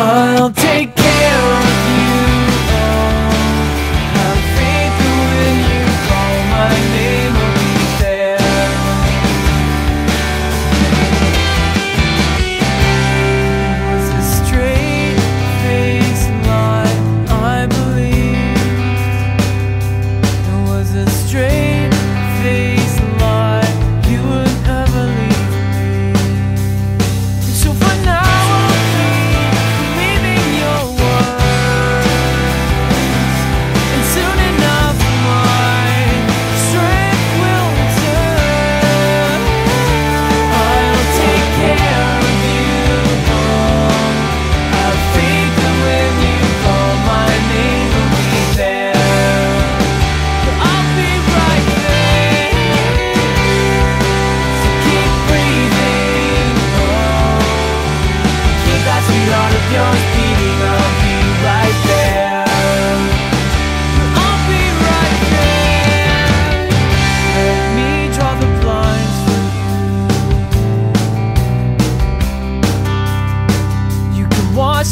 I'll take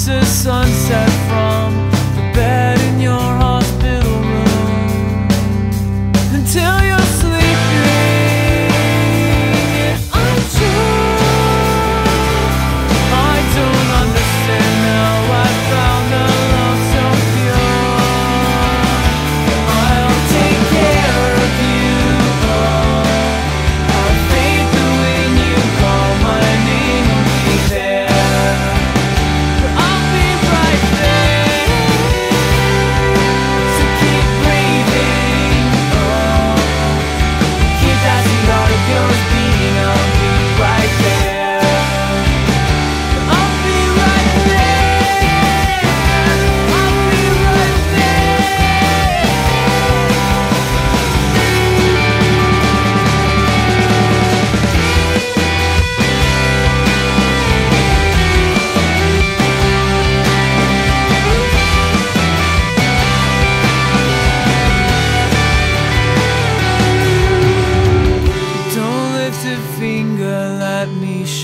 the sunset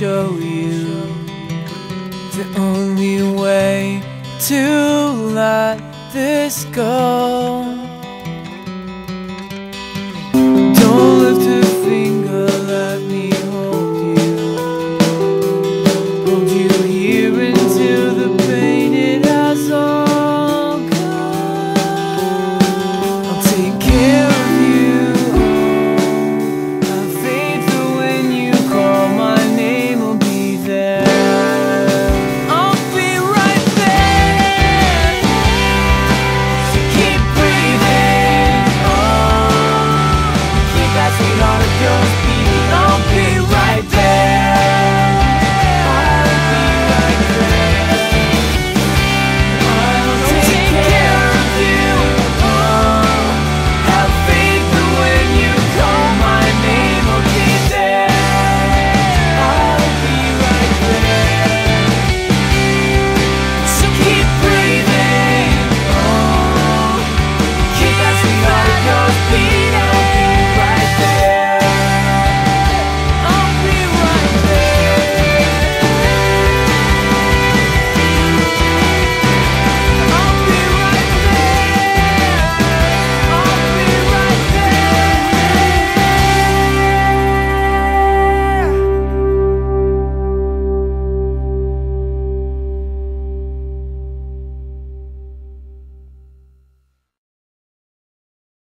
show you the only way to let this go.